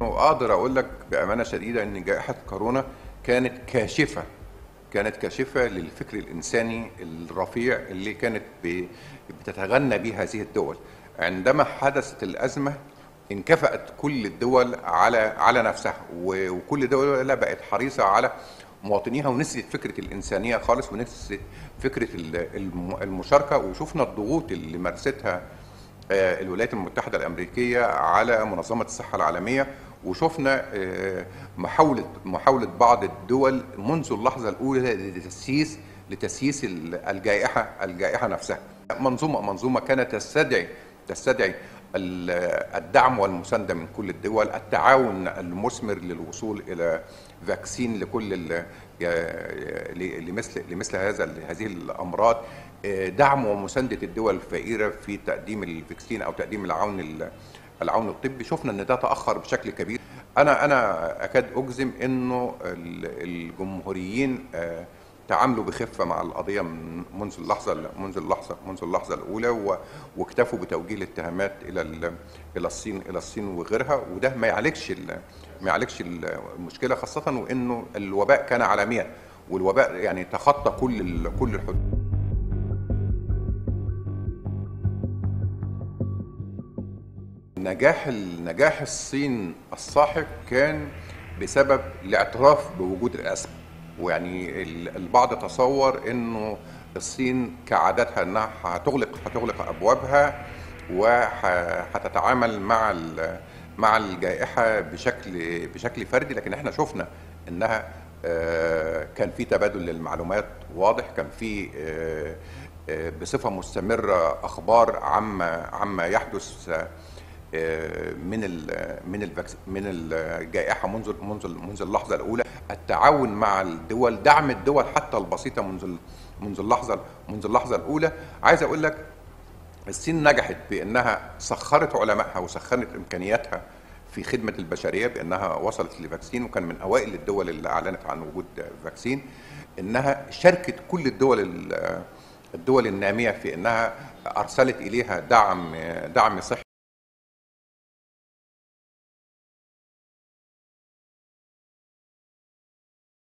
واقدر أقول لك بأمانة شديدة إن جائحة كورونا كانت كاشفة كانت كاشفة للفكر الإنساني الرفيع اللي كانت بتتغنى به هذه الدول. عندما حدثت الأزمة انكفأت كل الدول على على نفسها وكل دوله بقت حريصة على مواطنيها ونسيت فكرة الإنسانية خالص ونسيت فكرة ال- الم- المشاركة وشفنا الضغوط اللي مارستها الولايات المتحدة الأمريكية على منظمة الصحة العالمية وشفنا آه، محاولة محاولة بعض الدول منذ اللحظة الأولى لتسييس لتسييس ال- الجائحة الجائحة نفسها. منظومة منظومة كانت تستدعي تستدعي الدعم والمساندة من كل الدول التعاون المثمر للوصول إلى فاكسين لكل لمثل لمثل هذا هذه الأمراض. آه، دعم ومساندة الدول الفقيرة في تقديم الفاكسين أو تقديم العون ال- العون الطبي. شفنا إن ده تأخر بشكل كبير. أنا أنا أكاد أجزم إنه ال- الجمهوريين آه، تعاملوا بخفة مع القضية من- منذ اللحظة منذ اللحظه منذ اللحظة الأولى واكتفوا بتوجيه الاتهامات إلى ال- إلى الصين إلى الصين وغيرها. وده ما يعالجش ال- ما يعالجش المشكلة خاصة وإنه الوباء كان عالميا. والوباء يعني تخطى كل كل الحدود. نجاح نجاح الصين الساحق كان بسبب الاعتراف بوجود الازمه ويعني ال- البعض تصور إنه الصين كعادتها إنها هتغلق هتغلق أبوابها وهتتعامل مع مع الجائحة بشكل بشكل فردي لكن إحنا شفنا إنها آه، كان في تبادل للمعلومات واضح كان في آه، آه، بصفة مستمرة أخبار عما عما يحدث من ال من من الجائحة منذ منذ منذ اللحظة الأولى. التعاون مع الدول دعم الدول حتى البسيطة منذ منذ اللحظة منذ اللحظة الأولى. عايز أقول لك الصين نجحت بأنها سخرت علمائها وسخرت إمكانياتها في خدمة البشرية بأنها وصلت لفاكسين وكان من أوائل الدول اللي أعلنت عن وجود فاكسين. إنها شاركت كل الدول ال- الدول النامية في إنها أرسلت إليها دعم دعم صحي